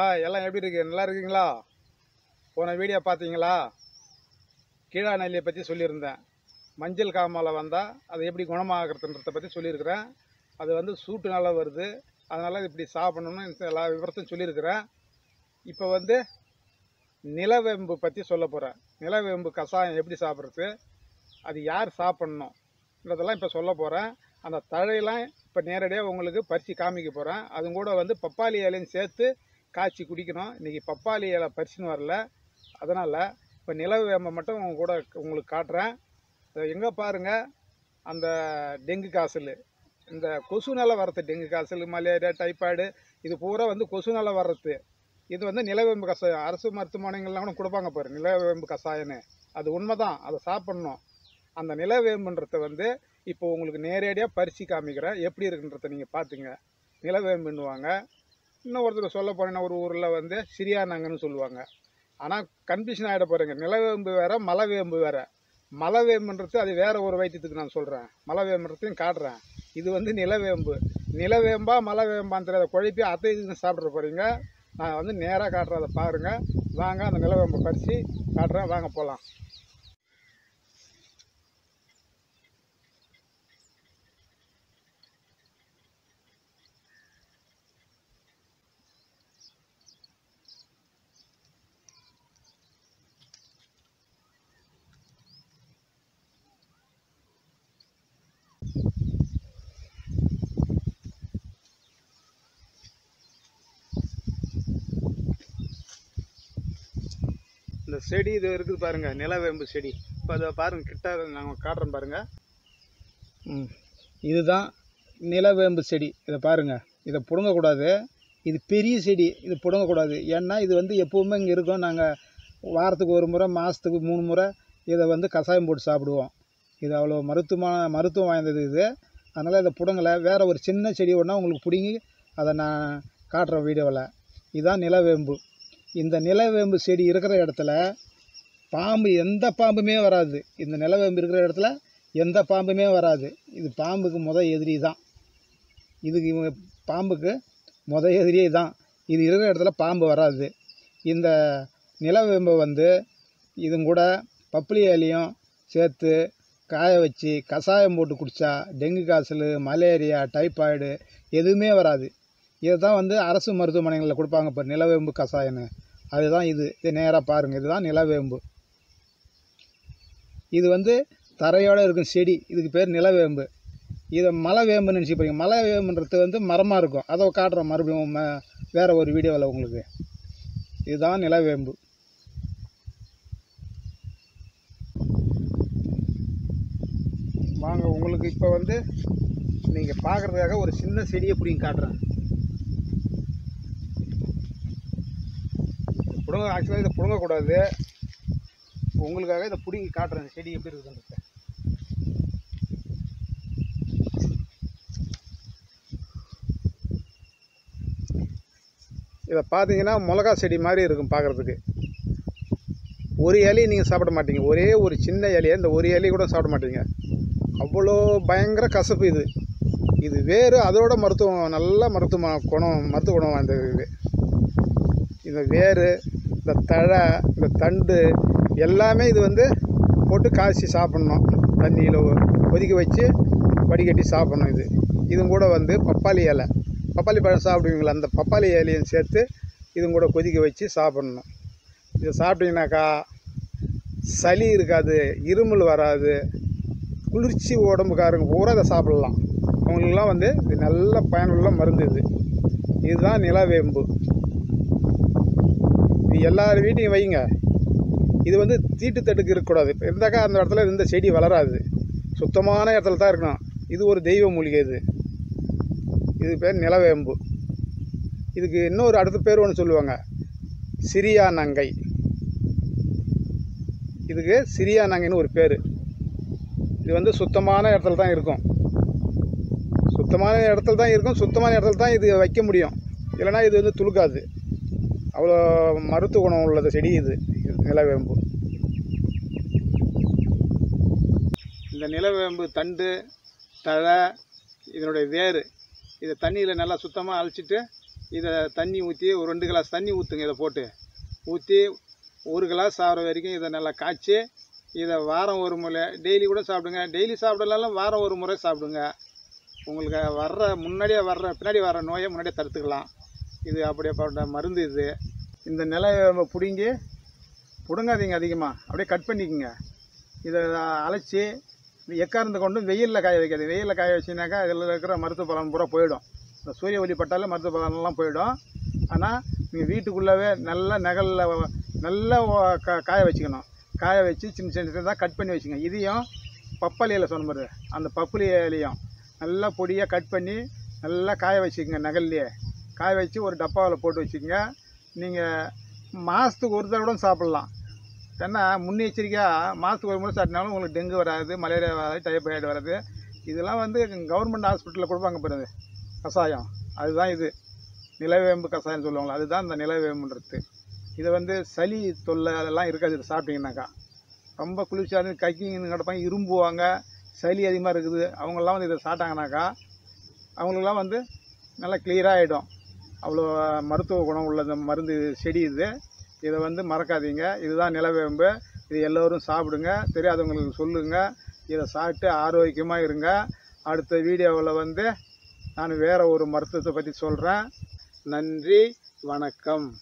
ஆ எல்லாம் எப்படி இருக்கு? நல்லா இருக்கீங்களா? போன வீடியோ பார்த்தீங்களா? கீழா நெல்லியை பற்றி சொல்லியிருந்தேன். மஞ்சள் காமாலை வந்தால் அது எப்படி குணமாகறதுன்றதை பற்றி சொல்லியிருக்கிறேன். அது வந்து சூட்டு நல்லா வருது. அதனால் இப்படி சாப்பிடணும்னு எல்லா விவரத்தையும் சொல்லியிருக்கிறேன். இப்போ வந்து நிலவேம்பு பற்றி சொல்ல போகிறேன் நிலவேம்பு கஷாயம் எப்படி சாப்பிட்றது? அது யார் சாப்பிட்ணும்ன்றதெல்லாம் இப்போ சொல்ல போகிறேன் அந்த தழையெல்லாம் இப்போ நேரடியாக உங்களுக்கு பறித்து காமிக்க போகிறேன் அது கூட வந்து பப்பாளி இலையும் சேர்த்து காய்ச்சி குடிக்கணும். இன்றைக்கி பப்பாளி இலை பறிச்சுன்னு வரல. அதனால் இப்போ நிலவேம்பை மட்டும் உங்க கூட உங்களுக்கு காட்டுறேன். எங்கே பாருங்கள் அந்த டெங்கு காய்ச்சல். இந்த கொசுனால வர்றது டெங்கு காய்ச்சல் மலேரியா டைஃபாய்டு இது பூரா வந்து கொசுனால வர்றது இது வந்து நிலவேம்பு கஷாயம் அரசு மருத்துவமனைகள்லாம் கூட கொடுப்பாங்க பாரு நிலவேம்பு கஷாயம்னு அது உண்மை தான் அதை சாப்பிட்ணும். அந்த நிலவேம்புன்றத வந்து இப்போ உங்களுக்கு நேரடியாக பறித்து காமிக்கிறேன். எப்படி இருக்குன்றத நீங்கள் பார்த்துங்க நிலவேம்புன்னுவாங்க இன்னும் ஒருத்தர் சொல்ல போனேன்னா ஒரு ஊரில் வந்து சிரியானாங்கன்னு சொல்லுவாங்க. ஆனால் கன்ஃபியூஷன் ஆகிட போகிறேங்க நிலவேம்பு வேறு மலைவேம்பு வேறு. மலைவேம்புன்றது அது வேறு ஒரு வைத்தியத்துக்கு நான் சொல்கிறேன் மலைவேம்புன்றதையும் காட்டுறேன். இது வந்து நிலவேம்பு. நிலவேம்பா மலைவேம்பான்னு தெரியாத குழப்பி அதை இதுன்னு சாப்பிட்ற போகிறீங்க நான் வந்து நேராக காட்டுறதை பாருங்கள் வாங்க அந்த நிலவேம்பை பறித்து காட்டுறேன். வாங்க போகலாம் இந்த செடி இது இருக்குது பாருங்கள் நிலவேம்பு செடி. இப்போ அதை பாருங்கள் கிட்ட நாங்கள் காட்டுறோம் பாருங்கள் ம் இதுதான் நிலவேம்பு செடி. இதை பாருங்கள் இதை பிடுங்கக்கூடாது. இது பெரிய செடி இது பிடுங்கக்கூடாது. ஏன்னா இது வந்து எப்போவுமே இங்கே இருக்கும். நாங்கள் வாரத்துக்கு ஒரு முறை மாதத்துக்கு மூணு முறை இதை வந்து கஷாயம் போட்டு சாப்பிடுவோம். இது அவ்வளோ மருத்துவமான மருத்துவம் வாய்ந்தது இது. அதனால் இதை பிடுங்கலை. வேறு ஒரு சின்ன செடி ஒன்றா உங்களுக்கு பிடுங்கி அதை நான் காட்டுறேன் வீடியோவில். இதுதான் நிலவேம்பு இந்த நிலவேம்பு செடி இருக்கிற இடத்துல பாம்பு எந்த பாம்புமே வராது. இந்த நிலவேம்பு இருக்கிற இடத்துல எந்த பாம்புமே வராது. இது பாம்புக்கு முத எதிரி தான். இதுக்கு இவங்க பாம்புக்கு முத எதிரியே தான். இது இருக்கிற இடத்துல பாம்பு வராது. இந்த நிலவேம்பை வந்து இதுங்கூட கூட பப்புளி இலையும் சேர்த்து காய வச்சு கஷாயம் போட்டு குடித்தா டெங்கு காய்ச்சல் மலேரியா டைஃபாய்டு எதுவுமே வராது. இதை தான் வந்து அரசு மருத்துவமனைகளில் கொடுப்பாங்க இப்போ நிலவேம்பு கஷாயம்னு அதுதான் இது. இது நேராக பாருங்கள் இதுதான் நிலவேம்பு. இது வந்து தரையோடு இருக்கும் செடி. இதுக்கு பேர் நிலவேம்பு. இதை மலை வேம்புன்னு நினச்சி போறீங்க மலை வேம்புன்றது வந்து மரமாக இருக்கும். அதை காட்டுறோம் மறுபடியும் வேறு ஒரு வீடியோவில் உங்களுக்கு. இதுதான் நிலவேம்பு. வாங்க உங்களுக்கு இப்போ வந்து நீங்கள் பார்க்குறதுக்காக ஒரு சின்ன செடியை பிடிங்க காட்டுறேன். பிடுங்க ஆக்சுவலாக இதை பிடுங்கக்கூடாது. உங்களுக்காக இதை பிடுங்கி காட்டுறேன் செடி எப்படி இருக்குதுன்றத. இதை பார்த்தீங்கன்னா மிளகா செடி மாதிரி இருக்கும் பார்க்குறதுக்கு. ஒரு இலையை நீங்கள் சாப்பிட மாட்டீங்க. ஒரே ஒரு சின்ன இலையை இந்த ஒரு இலையை கூட சாப்பிட மாட்டீங்க. அவ்வளோ பயங்கர கசப்பு இது. இது வேறு அதோட மருத்துவம் நல்ல மருத்துவ குணம் மருத்துவ குணம் வாய்ந்தது இது. இந்த வேர் இந்த தழை இந்த தண்டு எல்லாமே இது வந்து போட்டு காய்ச்சி சாப்பிட்ணும். தண்ணியில் கொதிக்க வச்சு வடிகட்டி சாப்பிட்ணும் இது. இதுவும் கூட வந்து பப்பாளி இலை. பப்பாளி பழம் சாப்பிடுவீங்களா? அந்த பப்பாளி இலையும் சேர்த்து இதுவும் கூட கொதிக்க வச்சு சாப்பிட்ணும். இதை சாப்பிட்டீங்கன்னாக்கா சளி இருக்காது இருமல் வராது. குளிர்ச்சி உடம்புக்காரங்க பூரா இதை சாப்பிட்லாம். அவங்களுக்குலாம் வந்து இது நல்ல பயனுள்ள மருந்து இது. இதுதான் நிலவேம்பு. இது எல்லார் வீட்டையும் வைங்க. இது வந்து தீட்டு தட்டுக்கு இருக்கக்கூடாது. இப்போ இருந்தாக்கா அந்த இடத்துல இந்த செடி வளராது. சுத்தமான இடத்துல தான் இருக்கணும். இது ஒரு தெய்வ மூலிகை இது. இது பேர் நிலவேம்பு. இதுக்கு இன்னொரு அடுத்த பேர் ஒன்று சொல்லுவாங்க. சிரியா நங்கை. இதுக்கு சிரியா நங்கைன்னு ஒரு பேர். இது வந்து சுத்தமான இடத்துல தான் இருக்கும். சுத்தமான இடத்துல தான் இருக்கும். சுத்தமான இடத்துல தான் இது வைக்க முடியும். இல்லைன்னா இது வந்து துளுக்காது. அவ்வளோ மருத்துவ குணம் உள்ளது செடி இது நிலவேம்பு. இந்த நிலவேம்பு தண்டு தழை இதனுடைய வேர் இதை தண்ணியில் நல்லா சுத்தமாக அழிச்சிட்டு இதை தண்ணி ஊற்றி ஒரு ரெண்டு கிளாஸ் தண்ணி ஊற்றுங்க இதை போட்டு. ஊற்றி ஒரு கிளாஸ் ஆகிற வரைக்கும் இதை நல்லா காய்ச்சி இதை வாரம் ஒரு முறை டெய்லி கூட சாப்பிடுங்க. டெய்லி சாப்பிடலாம் வாரம் ஒரு முறை சாப்பிடுங்க. உங்களுக்கு வர்ற முன்னாடியே வர்ற பின்னாடி வர்ற நோயை முன்னாடியே தடுத்துக்கலாம். இது அப்படியேப்பட்ட மருந்து இது. இந்த நிலை பிடுங்கி பிடுங்காதீங்க அதிகமாக அப்படியே கட் பண்ணிக்கோங்க. இதை அழைச்சி இந்த எக்கார்ந்து கொண்டு வெயிலில் காய வைக்காது வெயிலில் காய வச்சினாக்கா இதில் இருக்கிற மருத்துவ பலன் பூரா போயிடும். இந்த சூரிய ஒளி பட்டாலே மருத்துவ பலன்லாம் போயிடும். ஆனால் நீங்கள் வீட்டுக்குள்ளவே நல்ல நகலில் நல்லா கா- காய வச்சுக்கணும். காய வச்சு சின்ன சின்ன சின்னதாக கட் பண்ணி வச்சுங்க இதையும் பப்பாளி சொன்ன மாதிரி அந்த பப்புளி நல்லா பொடியாக கட் பண்ணி நல்லா காய வச்சுக்கோங்க நகல்லையே. காய வச்சு ஒரு டப்பாவில் போட்டு வச்சுக்கோங்க. நீங்கள் மாதத்துக்கு ஒரு தடவை கூட சாப்பிட்லாம். ஏன்னா முன்னெச்சரிக்கையாக மாதத்துக்கு ஒரு முறை சாப்பிட்னாலும் உங்களுக்கு டெங்கு வராது மலேரியா வராது டைஃபாய்டு வராது. இதெல்லாம் வந்து கவர்மெண்ட் ஹாஸ்பிட்டலில் கொடுப்பாங்க பாருங்க. கஷாயம். அதுதான் இது. நிலவேம்பு கஷாயம் சொல்லுவாங்களா அதுதான் இந்த நிலவேம்புன்றது. இதை வந்து சளி தொல்லை அதெல்லாம் இருக்காது இது சாப்பிட்டீங்கன்னாக்கா. ரொம்ப குளிர்ச்சியாக இருந்து கக்கிங்கன்னு கிடப்பாங்க இரும்புவாங்க சளி அதிகமாக இருக்குது. அவங்கெல்லாம் வந்து இதை சாப்பிட்டாங்கனாக்கா அவங்களுக்குலாம் வந்து நல்லா கிளியராக ஆகிடும் அவ்வளோ மருத்துவ குணம் உள்ள இந்த மருந்து செடி இது. இதை வந்து மறக்காதீங்க. இதுதான் நிலவேம்பு. இது எல்லோரும் சாப்பிடுங்க. தெரியாதவங்களுக்கு சொல்லுங்கள் இதை சாப்பிட்டு ஆரோக்கியமாக இருங்க. அடுத்த வீடியோவில் வந்து நான் வேறு ஒரு மருத்துவத்தை பற்றி சொல்கிறேன் நன்றி. வணக்கம்.